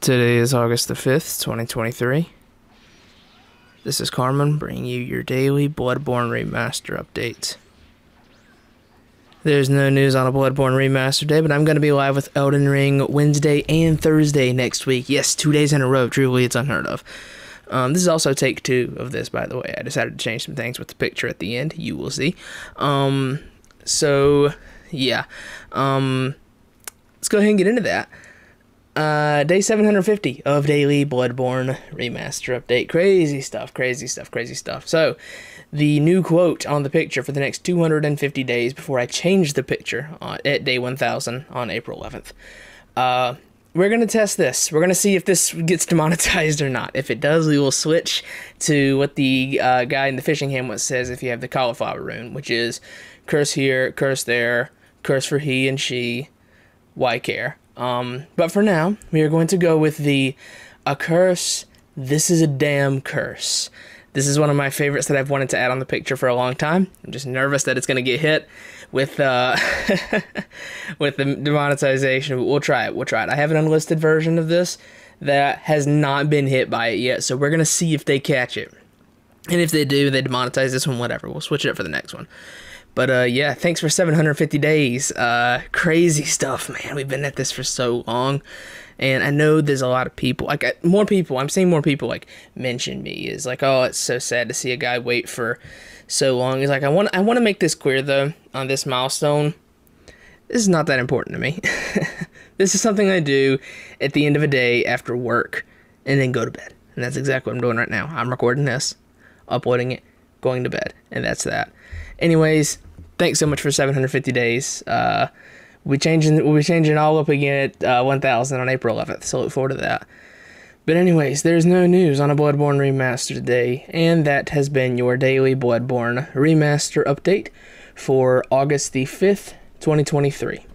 Today is August the 5th, 2023. This is Carmen bringing you your daily Bloodborne Remaster update. There's no news on a Bloodborne Remaster day, but I'm going to be live with Elden Ring Wednesday and Thursday next week. Yes, two days in a row. Truly, it's unheard of. Um, this is also take two of this, by the way. I decided to change some things with the picture at the end. You will see. Um, so, yeah. Um, let's go ahead and get into that. Uh, day 750 of Daily Bloodborne Remaster Update. Crazy stuff, crazy stuff, crazy stuff. So, the new quote on the picture for the next 250 days before I change the picture uh, at day 1000 on April 11th. Uh, we're going to test this. We're going to see if this gets demonetized or not. If it does, we will switch to what the uh, guy in the fishing hamlet says if you have the cauliflower rune, which is curse here, curse there, curse for he and she, why care? Um, but for now, we are going to go with the a curse. This is a damn curse. This is one of my favorites that I've wanted to add on the picture for a long time. I'm just nervous that it's going to get hit with uh, with the demonetization. We'll try it. We'll try it. I have an unlisted version of this that has not been hit by it yet, so we're gonna see if they catch it. And if they do, they demonetize this one. Whatever. We'll switch it up for the next one. But uh, yeah, thanks for 750 days. Uh, crazy stuff, man. We've been at this for so long, and I know there's a lot of people, like more people. I'm seeing more people like mention me. Is like, oh, it's so sad to see a guy wait for so long. He's like, I want, I want to make this clear though on this milestone. This is not that important to me. this is something I do at the end of a day after work, and then go to bed. And that's exactly what I'm doing right now. I'm recording this, uploading it, going to bed, and that's that. Anyways, thanks so much for 750 days. Uh, we changing we'll be changing all up again at uh, 1000 on April 11th. So look forward to that. But anyways, there's no news on a Bloodborne remaster today, and that has been your daily Bloodborne remaster update for August the 5th, 2023.